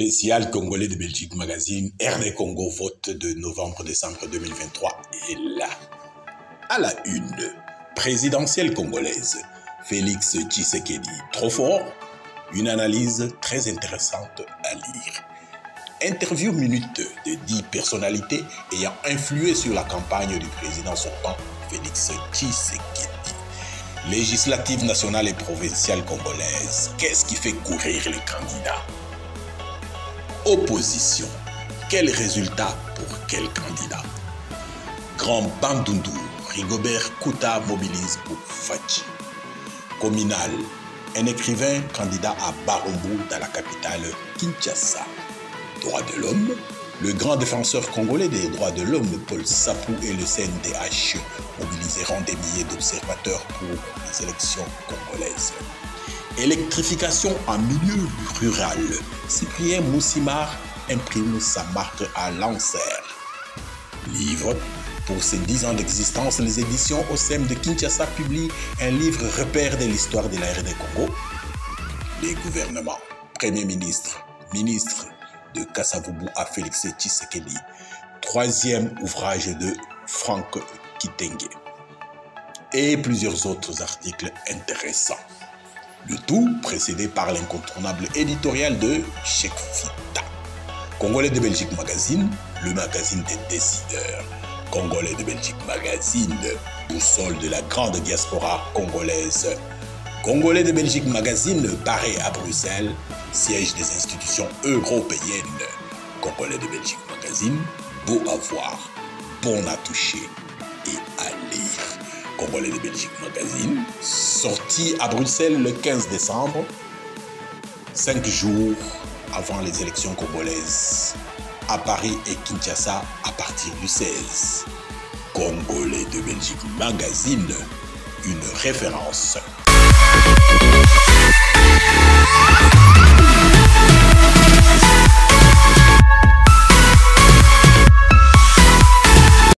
Spécial Congolais de Belgique Magazine, RD Congo vote de novembre-décembre 2023 est là. À la une, présidentielle congolaise, Félix Tshisekedi, trop fort Une analyse très intéressante à lire. Interview minute de 10 personnalités ayant influé sur la campagne du président sortant Félix Tshisekedi. Législative nationale et provinciale congolaise, qu'est-ce qui fait courir les candidats? Opposition, quel résultat pour quel candidat? Grand Bandundu, Rigobert Kouta mobilise pour Fachi. Communal, un écrivain candidat à Barumbu dans la capitale Kinshasa. Droits de l'homme, le grand défenseur congolais des droits de l'homme Paul Sapou et le CNDH mobiliseront des milliers d'observateurs pour les élections congolaises. Électrification en milieu rural. Cyprien Moussimar imprime sa marque à Lancer. Livre. Pour ses 10 ans d'existence, les éditions OSEM de Kinshasa publient un livre repère de l'histoire de la RD Congo. Les gouvernements, Premier ministre, ministre de Kassavubu à Félix Tshisekedi. Troisième ouvrage de Franck Kitenge. Et plusieurs autres articles intéressants. Le tout précédé par l'incontournable éditorial de Cheikh Fita. Congolais de Belgique Magazine, le magazine des décideurs. Congolais de Belgique Magazine, boussole de la grande diaspora congolaise. Congolais de Belgique Magazine, barré à Bruxelles, siège des institutions européennes. Congolais de Belgique Magazine, beau à voir, bon à toucher. Congolais de Belgique Magazine, sorti à Bruxelles le 15 décembre, cinq jours avant les élections congolaises, à Paris et Kinshasa à partir du 16. Congolais de Belgique Magazine, une référence.